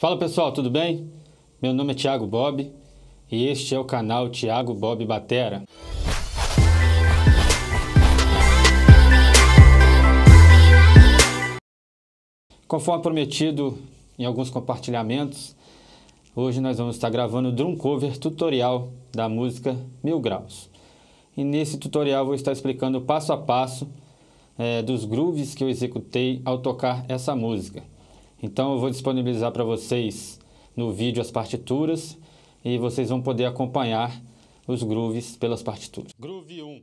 Fala pessoal, tudo bem? Meu nome é Thiago Bob e este é o canal Thiago Bob Batera. Conforme prometido em alguns compartilhamentos, hoje nós vamos estar gravando o drum cover tutorial da música Mil Graus. E nesse tutorial vou estar explicando passo a passo é, dos grooves que eu executei ao tocar essa música. Então eu vou disponibilizar para vocês no vídeo as partituras e vocês vão poder acompanhar os grooves pelas partituras. Groove 1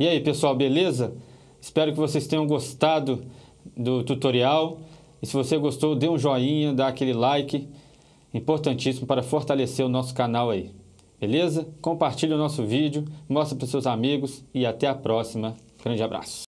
aí pessoal, beleza? Espero que vocês tenham gostado do tutorial. E se você gostou, dê um joinha, dá aquele like. Importantíssimo para fortalecer o nosso canal aí. Beleza? Compartilhe o nosso vídeo, mostre para seus amigos e até a próxima. Grande abraço.